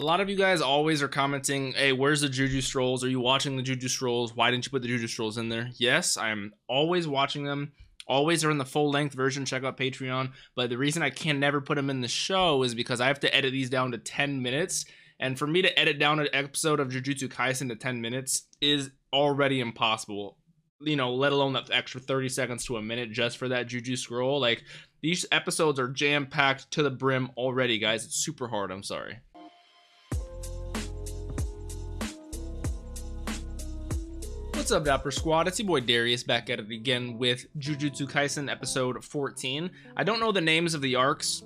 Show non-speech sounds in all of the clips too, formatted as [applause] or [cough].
A lot of you guys always are commenting, hey, where's the Juju Strolls? Are you watching the Juju Strolls? Why didn't you put the Juju Strolls in there? Yes, I'm always watching them. Always are in the full length version. Check out Patreon. But the reason I can never put them in the show is because I have to edit these down to 10 minutes. And for me to edit down an episode of Jujutsu Kaisen to 10 minutes is already impossible. You know, let alone that extra 30 seconds to a minute just for that Juju Stroll. Like, these episodes are jam packed to the brim already, guys. It's super hard. I'm sorry. What's up, Dapper Squad? It's your boy Darius back at it again with Jujutsu Kaisen episode 14. I don't know the names of the arcs.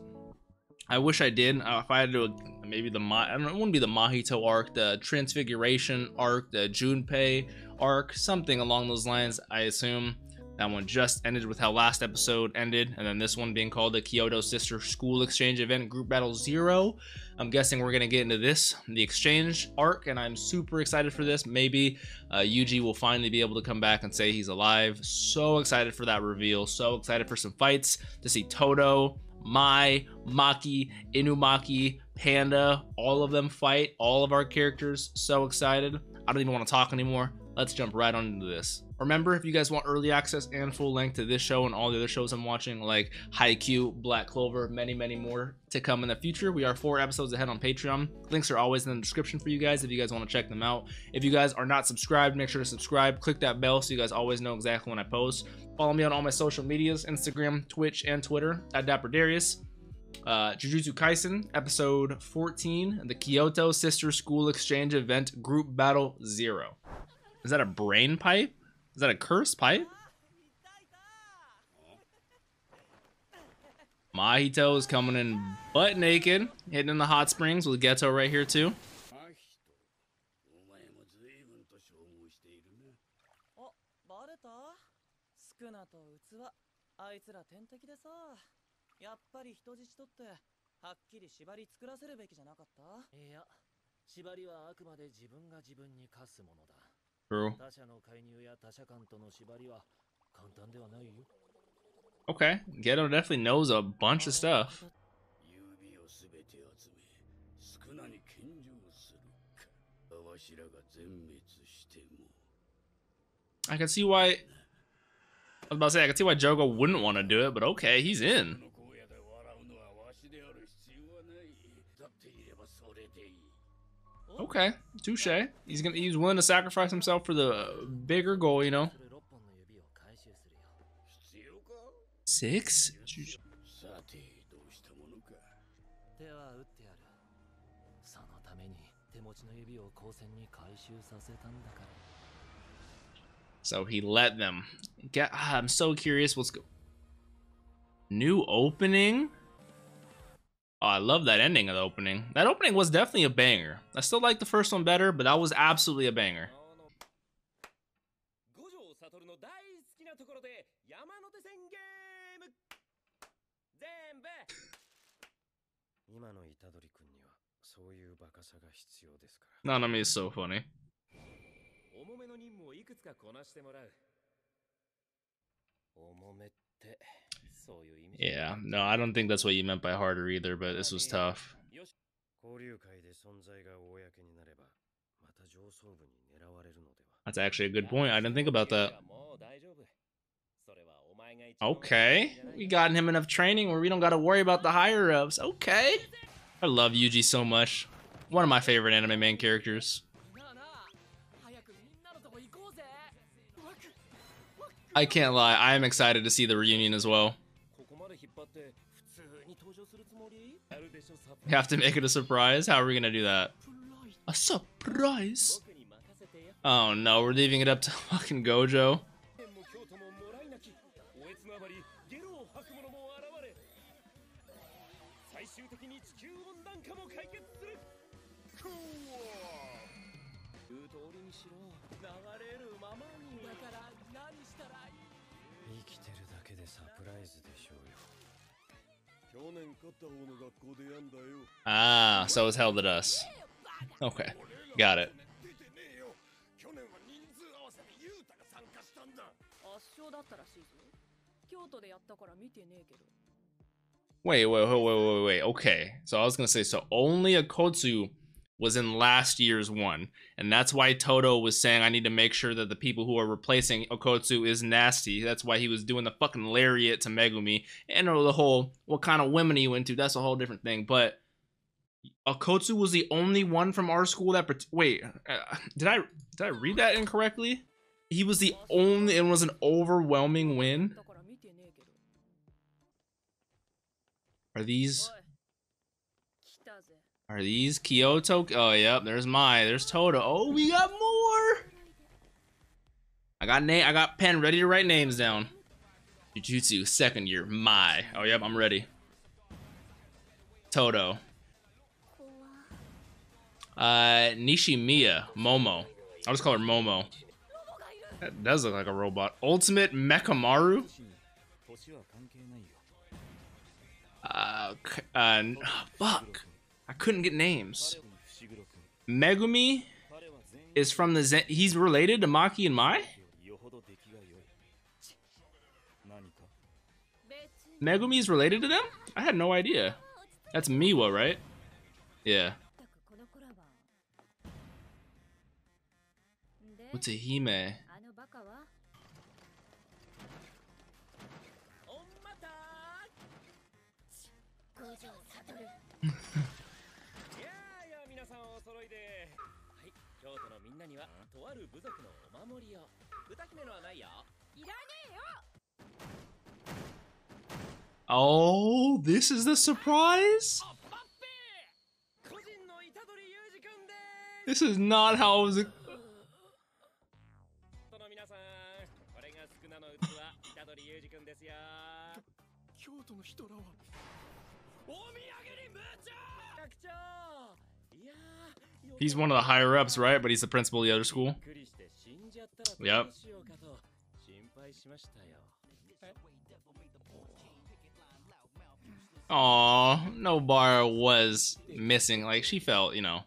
I wish I did. Uh, if I had to, maybe the Ma- I don't know, it wouldn't be the Mahito arc, the Transfiguration arc, the Junpei arc, something along those lines. I assume. That one just ended with how last episode ended, and then this one being called the Kyoto Sister School Exchange Event Group Battle Zero. I'm guessing we're gonna get into this, the exchange arc, and I'm super excited for this. Maybe uh, Yuji will finally be able to come back and say he's alive. So excited for that reveal. So excited for some fights to see Toto, Mai, Maki, Inumaki, Panda, all of them fight. All of our characters. So excited. I don't even want to talk anymore. Let's jump right on into this. Remember, if you guys want early access and full length to this show and all the other shows I'm watching, like Haikyuu, Black Clover, many, many more to come in the future, we are four episodes ahead on Patreon. Links are always in the description for you guys if you guys want to check them out. If you guys are not subscribed, make sure to subscribe. Click that bell so you guys always know exactly when I post. Follow me on all my social medias Instagram, Twitch, and Twitter at Dapper Darius. Uh, Jujutsu Kaisen, episode 14, the Kyoto Sister School Exchange Event Group Battle Zero. Is that a brain pipe? Is that a curse pipe? Mahito is coming in butt naked, hitting in the hot springs with Geto right here too. True. Okay, Geto definitely knows a bunch of stuff. I can see why. I was about to say, I can see why Jogo wouldn't want to do it, but okay, he's in. Okay, touche. He's gonna he's willing to sacrifice himself for the bigger goal, you know. Six. So he let them. Get, ah, I'm so curious what's go. New opening. Oh, I love that ending of the opening. That opening was definitely a banger. I still like the first one better, but that was absolutely a banger. Nanami is so funny. Yeah, no, I don't think that's what you meant by harder either, but this was tough. That's actually a good point. I didn't think about that. Okay, we gotten him enough training where we don't got to worry about the higher ups. Okay. I love Yuji so much. One of my favorite anime main characters. I can't lie, I am excited to see the reunion as well. We have to make it a surprise? How are we gonna do that? A surprise? Oh no, we're leaving it up to [laughs] fucking Gojo. Ah, so it was held at us. Okay, got it. Wait, wait, wait, wait, wait, wait. Okay, so I was gonna say, so only Okotsu was in last year's one. And that's why Toto was saying, I need to make sure that the people who are replacing Okotsu is nasty. That's why he was doing the fucking lariat to Megumi. And the whole, what kind of women he went to, that's a whole different thing. But Okotsu was the only one from our school that, wait, uh, did I, did I read that incorrectly? He was the only, it was an overwhelming win. Are these are these Kyoto? Oh, yep. There's Mai. There's Toto. Oh, we got more. I got name. I got pen ready to write names down. Jujutsu second year. Mai. Oh, yep. I'm ready. Toto. Uh, Nishimiya. Momo. I'll just call her Momo. That does look like a robot. Ultimate Mechamaru. Uh, uh, fuck. I couldn't get names. Megumi is from the Zen. He's related to Maki and Mai? Megumi is related to them? I had no idea. That's Miwa, right? Yeah. What's a Hime? 京都のみんなにはとある部族のお守りを。歌姫のはないよ。いらねえよ！Oh, this is the surprise? パッペー！個人の虎杖裕二くんでー This is not how I was. す He's one of the higher ups, right? But he's the principal of the other school. Yep. no Nobara was missing. Like, she felt, you know.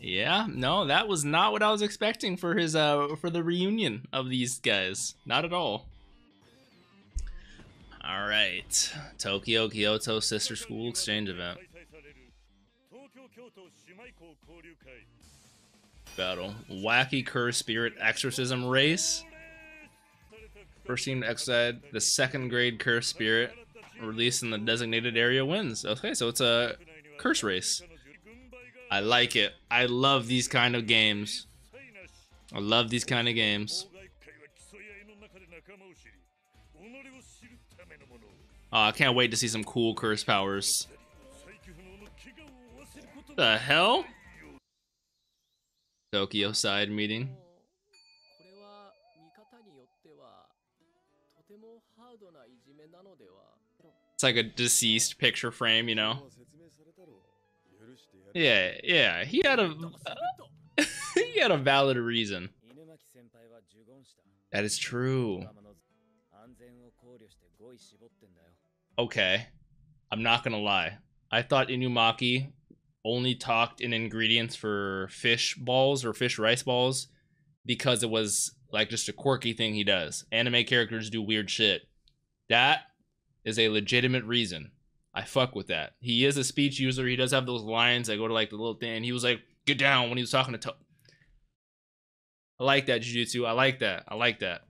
Yeah, no, that was not what I was expecting for his, uh, for the reunion of these guys. Not at all. All right. Tokyo Kyoto Sister School Exchange Event. Battle. Wacky Curse Spirit Exorcism Race. First team to exile the second grade curse spirit released in the designated area wins. Okay, so it's a curse race. I like it. I love these kind of games. I love these kind of games. Oh, I can't wait to see some cool curse powers. The hell? Tokyo side meeting. It's like a deceased picture frame, you know? Yeah, yeah. He had a uh, [laughs] he had a valid reason. That is true. Okay. I'm not gonna lie. I thought Inumaki only talked in ingredients for fish balls or fish rice balls because it was like just a quirky thing he does. Anime characters do weird shit. That is a legitimate reason. I fuck with that. He is a speech user. He does have those lines that go to like the little thing. He was like, "Get down" when he was talking to. To- I like that jujitsu. I like that. I like that.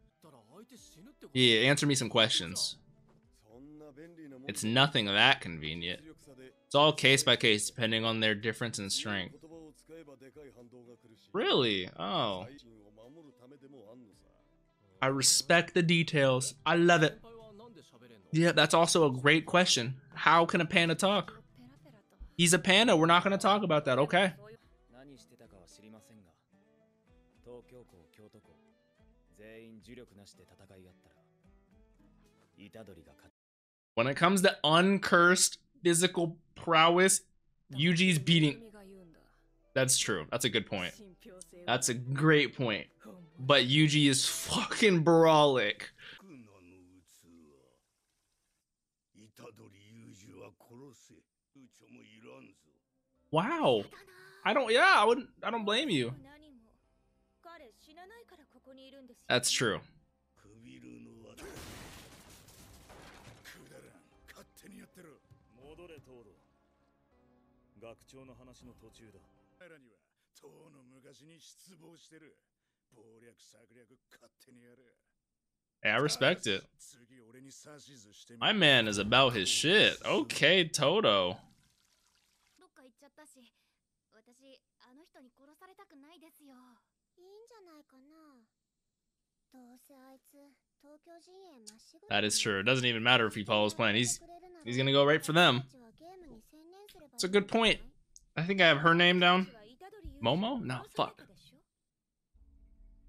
Yeah, answer me some questions. It's nothing that convenient. It's all case by case, depending on their difference in strength. Really? Oh. I respect the details. I love it. Yeah, that's also a great question. How can a panda talk? He's a panda. We're not going to talk about that. Okay. When it comes to uncursed physical prowess, Yuji's beating. That's true. That's a good point. That's a great point. But Yuji is fucking brawlic. Wow. I don't yeah, I wouldn't I don't blame you. That's true. 学長の話の途中だお前らにはとうの昔に失望してる謀略策略勝手にやれ Hey, I respect it. My man is about his shit. Okay, Toto. どっか行っちゃったし私あの人に殺されたくないですよいいんじゃないかなどうせあいつ 東京陣営まっしぐら That is true. It doesn't even matter if he follows plan. He's he's gonna go right for them. It's a good point. I think I have her name down. Momo? No, fuck.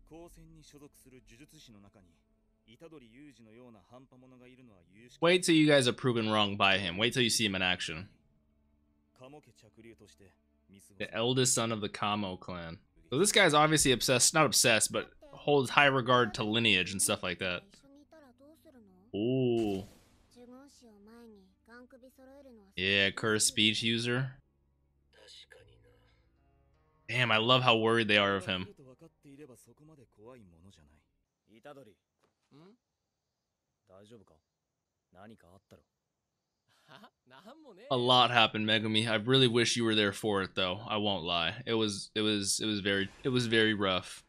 高専に所属する呪術師の中に虎杖裕二のような半端者がいるのは有識 Wait till you guys are proven wrong by him. Wait till you see him in action. 鴨家着流として見過ご The す eldest son of the Kamo clan. So this guy's obviously obsessed, not obsessed, but holds high regard to lineage and stuff like that. Ooh. Yeah, curse speech user. Damn, I love how worried they are of him a lot happened, Megumi. I really wish you were there for it, though. I won't lie. It was, it was, it was very, it was very rough.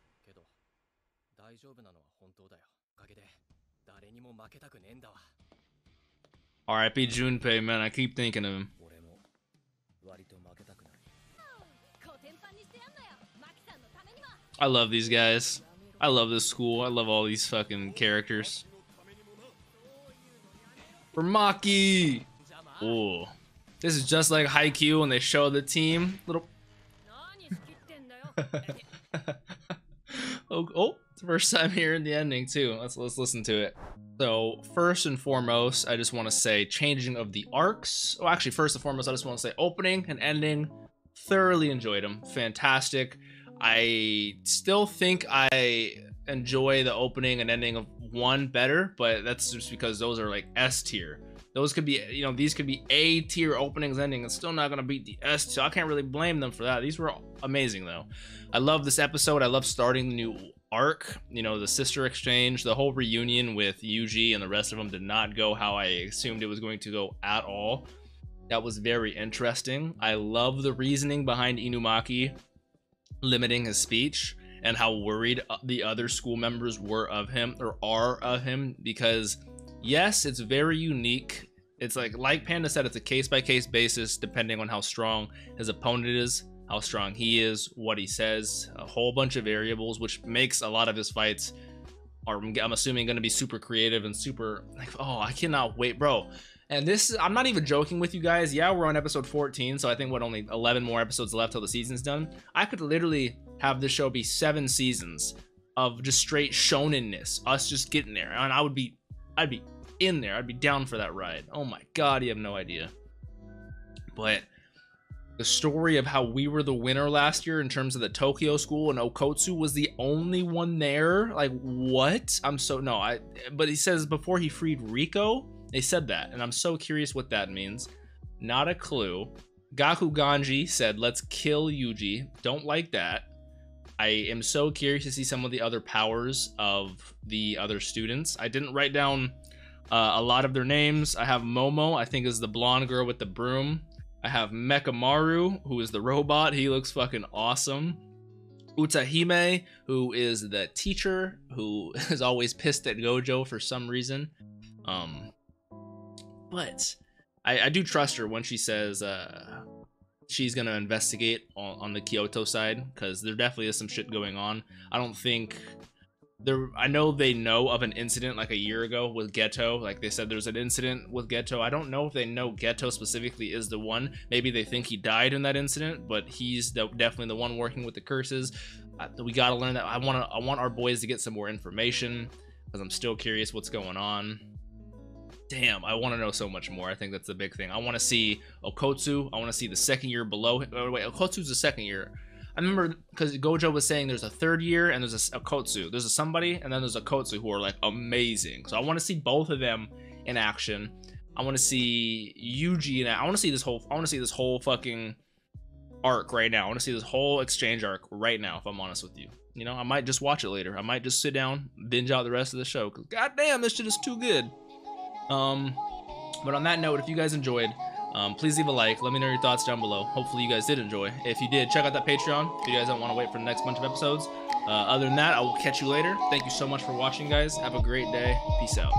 R.I.P. Junpei, man. I keep thinking of him. I love these guys. I love this school. I love all these fucking characters. For Maki! Ooh. This is just like Haikyuu when they show the team. Little. [laughs] oh, oh, it's the first time here in the ending too. Let's let's listen to it. So first and foremost, I just want to say changing of the arcs. Oh, actually, first and foremost, I just want to say opening and ending. Thoroughly enjoyed them. Fantastic. I still think I enjoy the opening and ending of one better, but that's just because those are like S tier. Those could be, you know, these could be A tier openings, ending. It's still not gonna beat the S. So I can't really blame them for that. These were amazing though. I love this episode. I love starting the new arc. You know, the sister exchange, the whole reunion with Yuji and the rest of them did not go how I assumed it was going to go at all. That was very interesting. I love the reasoning behind Inumaki limiting his speech and how worried uh, the other school members were of him or are of him because yes, it's very unique. It's like like Panda said, it's a case by case basis depending on how strong his opponent is, how strong he is, what he says, a whole bunch of variables, which makes a lot of his fights are I'm assuming going to be super creative and super like oh I cannot wait, bro. And this I'm not even joking with you guys. Yeah, we're on episode 14, so I think what only 11 more episodes left till the season's done. I could literally have this show be seven seasons of just straight shonenness, us just getting there, and I would be, I'd be in there. I'd be down for that ride. Oh my god, you have no idea. But the story of how we were the winner last year in terms of the Tokyo school and Okotsu was the only one there. Like what? I'm so no, I but he says before he freed Rika, they said that, and I'm so curious what that means. Not a clue. Gakuganji said, "Let's kill Yuji." Don't like that. I am so curious to see some of the other powers of the other students. I didn't write down uh, a lot of their names. I have Momo, I think is the blonde girl with the broom. I have Mechamaru, who is the robot. He looks fucking awesome. Utahime, who is the teacher, who [laughs] is always pissed at Gojo for some reason. Um, but I, I do trust her when she says uh, she's gonna investigate on, on the Kyoto side because there definitely is some shit going on. I don't think there. I know they know of an incident like a year ago with Geto. Like they said, there's an incident with Geto. I don't know if they know Geto specifically is the one. Maybe they think he died in that incident, but he's the, definitely the one working with the curses. Uh, we gotta learn that. I want to. I want our boys to get some more information because I'm still curious what's going on damn, I want to know so much more. I think that's the big thing. I want to see Okotsu. I want to see the second year below. Oh, wait, Okotsu's the second year. I remember because Gojo was saying there's a third year and there's a, Okotsu. There's a somebody and then there's a who are like amazing. So I want to see both of them in action. I want to see Yuji and I want to see this whole. I want to see this whole fucking arc right now. I want to see this whole exchange arc right now. If I'm honest with you, you know, I might just watch it later. I might just sit down, binge out the rest of the show. Cause goddamn, this shit is too good. Um, but on that note, if you guys enjoyed, Um, please leave a like. Let me know your thoughts down below. Hopefully you guys did enjoy. If you did, check out that Patreon if you guys don't want to wait for the next bunch of episodes. Uh, other than that, I will catch you later. Thank you so much for watching, guys. Have a great day. Peace out.